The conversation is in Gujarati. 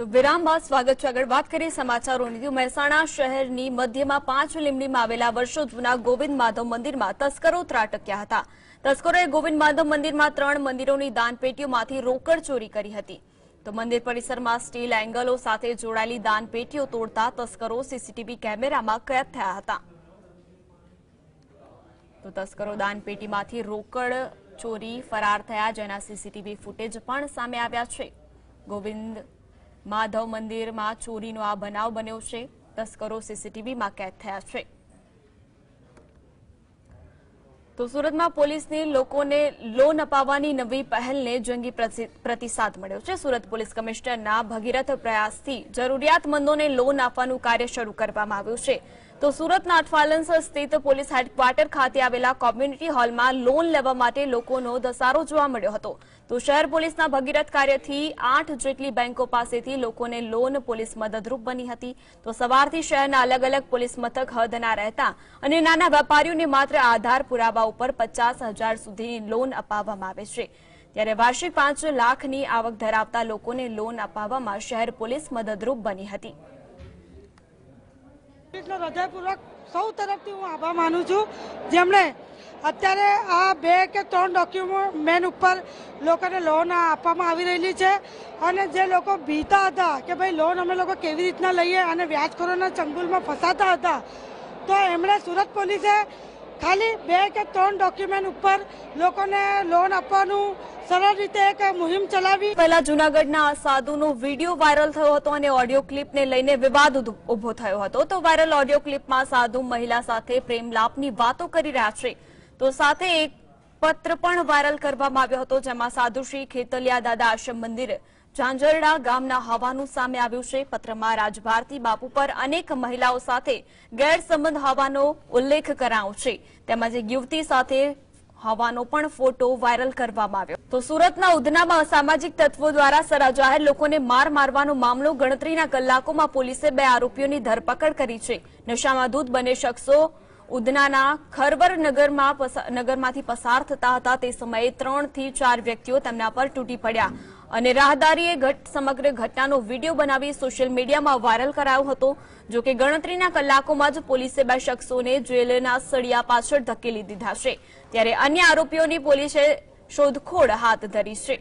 તો વિરામ બાદ સ્વાગત છે. આગળ વાત કરીએ સમાચારોની. મહેસાણા શહેરની મધ્યમાં પાંચ લીમડીમાં આવેલા વર્ષો જૂના ગોવિંદ માધવ મંદિરમાં તસ્કરો ત્રાટક્યા હતા. તસ્કરોએ ગોવિંદ માધવ મંદિરમાં ત્રણ મંદિરોની દાનપેટીઓમાંથી રોકડ ચોરી કરી હતી. તો મંદિર પરિસરમાં સ્ટીલ એંગલો સાથે જોડાયેલી દાનપેટીઓ તોડતા તસ્કરો સીસીટીવી કેમેરામાં કેદ થયા હતા. તો તસ્કરો દાનપેટીમાંથી રોકડ ચોરી ફરાર થયા, જેના સીસીટીવી ફૂટેજ પણ સામે આવ્યા છે. ગોવિંદ માધવ મંદિરમાં ચોરીનો આ બનાવ બન્યો છે. તસ્કરો સીસીટીવીમાં કેદ થયા છે. તો સુરતમાં પોલીસની લોકોને લોન અપાવવાની નવી પહેલને જંગી પ્રતિસાદ મળ્યો છે. સુરત પોલીસ કમિશનરના ભગીરથ પ્રયાસથી જરૂરિયાતમંદોને લોન આપવાનું કાર્ય શરૂ કરવામાં આવ્યું છે. તો સુરતના અઠવાલન્સ સ્થિત પોલીસ હેડક્વાર્ટર ખાતે આવેલા કોમ્યુનિટી હોલમાં લોન લેવા માટે લોકોનો ધસારો જોવા મળ્યો હતો. તો શહેર પોલીસના ભગીરથ કાર્યથી આઠ જેટલી બેંકો પાસેથી લોકોને લોન પોલીસ મદદરૂપ બની હતી. તો સવારથી શહેરના અલગ અલગ પોલીસ મથક હદના રહેતા અને નાના વેપારીઓને માત્ર આધાર પુરાવા ઉપર પચાસ હજાર સુધીની લોન અપાવવામાં આવે છે. ત્યારે વાર્ષિક પાંચ લાખની આવક ધરાવતા લોકોને લોન અપાવવામાં શહેર પોલીસ મદદરૂપ બની હતી. એટલો હૃદયપૂર્વક સૌ તરફથી હું આભાર માનું છું. જેમણે અત્યારે આ બે કે ત્રણ ડોક્યુમેન્ટ ઉપર લોકોને લોન આપવામાં આવી રહેલી છે અને જે લોકો ભીતા હતા કે ભાઈ લોન અમે લોકો કેવી રીતના લઈએ અને વ્યાજખોરોના ચંગુલમાં ફસાતા હતા, તો એમણે સુરત પોલીસે ખાલી બે કે ત્રણ ડોક્યુમેન્ટ ઉપર લોકોને લોન આપવાનું સરળ રીતે એક મુહિમ ચલાવી. પહેલા જૂનાગઢના સાધુનો વીડિયો વાયરલ થયો હતો અને ઓડિયો ક્લિપને લઈને વિવાદ ઊભો થયો હતો. તો વાયરલ ઓડિયો ક્લિપમાં સાધુ મહિલા સાથે પ્રેમલાપની વાતો કરી રહ્યા છે. તો સાથે એક પત્ર પણ વાયરલ કરવામાં આવ્યો હતો, જેમાં સાધુશ્રી ખેતલિયા દાદા આશ્રમ મંદિર ઝાંઝરડા ગામના હવાનું સામે આવ્યું છે. પત્રમાં રાજભારતી બાપુ પર અનેક મહિલાઓ સાથે ગેરસંબંધ હોવાનો ઉલ્લેખ કરાયો છે. તેમજ યુવતી સાથે હોવાનો પણ ફોટો વાયરલ કરવામાં આવ્યો. તો સુરતના ઉધનામાં અસામાજિક તત્વો દ્વારા સરા જાહેર લોકોને માર મારવાનો મામલો ગણતરીના કલાકોમાં પોલીસે બે આરોપીઓની ધરપકડ કરી છે. નશામાં દૂધ બને શખ્સો ઉધનાના ખરવર નગરમાં નગરમાંથી પસાર થતા હતા. તે સમયે ત્રણથી ચાર વ્યક્તિઓ તેમના પર તૂટી પડ્યા. અને રાહદારીએ ઘટ, સમગ્ર ઘટનાનો વીડિયો બનાવી સોશિયલ મીડિયામાં વાયરલ કરાયો હતો, જો કે ગણતરીના કલાકોમાં જ પોલીસે બે શખ્સોને જ્વેલરના સળિયા પાછળ ધકેલી દીધા છે. ત્યારે અન્ય આરોપીઓની પોલીસે શોધખોળ હાથ ધરી છે.